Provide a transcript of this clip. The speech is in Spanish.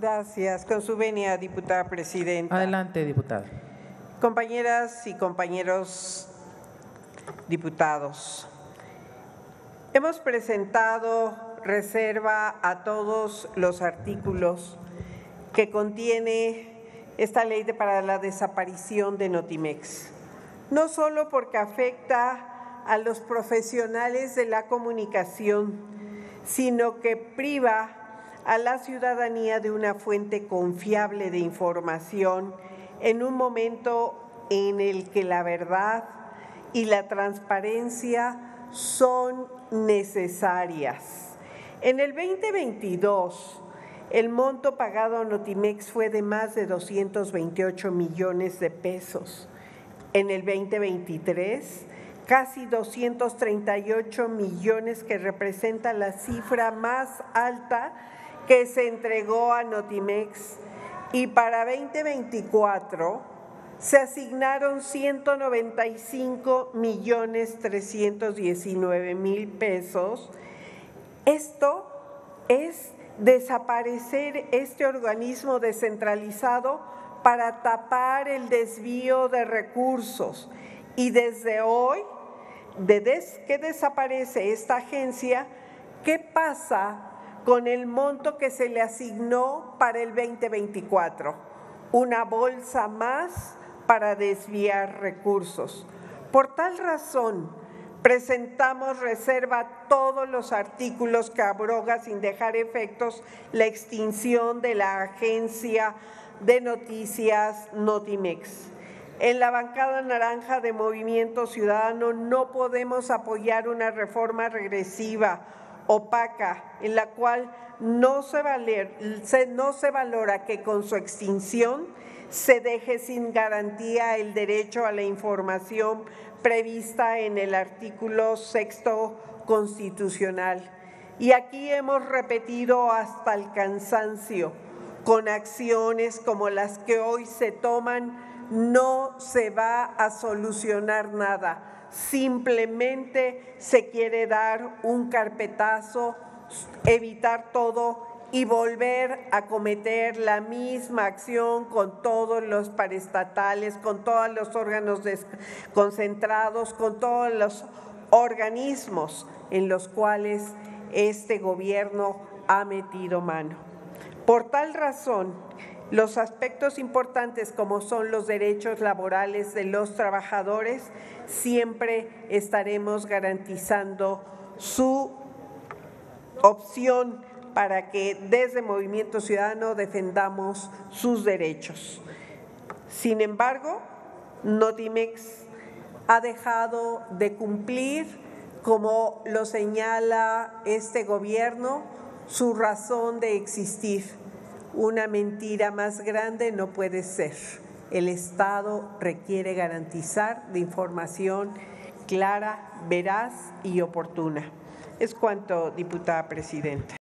Gracias. Con su venia, diputada presidenta. Adelante, diputada. Compañeras y compañeros diputados, hemos presentado reserva a todos los artículos que contiene esta ley de para la desaparición de Notimex, no solo porque afecta a los profesionales de la comunicación, sino que priva a la ciudadanía de una fuente confiable de información en un momento en el que la verdad y la transparencia son necesarias. En el 2022, el monto pagado a Notimex fue de más de 228 millones de pesos. En el 2023, casi 238 millones que representa la cifra más alta que se entregó a Notimex. Y para 2024 se asignaron 195 millones 319 mil pesos. Esto es desaparecer este organismo descentralizado para tapar el desvío de recursos. Y desde hoy, desde que desaparece esta agencia, ¿qué pasa con el monto que se le asignó para el 2024? Una bolsa más para desviar recursos. Por tal razón, Presentamos reserva todos los artículos que abroga sin dejar efectos la extinción de la agencia de noticias Notimex. En la bancada naranja de Movimiento Ciudadano no podemos apoyar una reforma regresiva, opaca, en la cual no se, no se valora que con su extinción se deje sin garantía el derecho a la información prevista en el artículo sexto constitucional. Y aquí hemos repetido hasta el cansancio, con acciones como las que hoy se toman, no se va a solucionar nada. Simplemente se quiere dar un carpetazo, evitar todo y volver a cometer la misma acción con todos los paraestatales, con todos los órganos concentrados, con todos los organismos en los cuales este gobierno ha metido mano. Por tal razón, los aspectos importantes como son los derechos laborales de los trabajadores, siempre estaremos garantizando su opción para que desde Movimiento Ciudadano defendamos sus derechos. Sin embargo, Notimex ha dejado de cumplir, como lo señala este gobierno, su razón de existir. Una mentira más grande no puede ser. El Estado requiere garantizar de información clara, veraz y oportuna. Es cuanto, diputada presidenta.